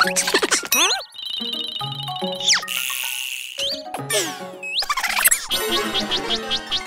Huh?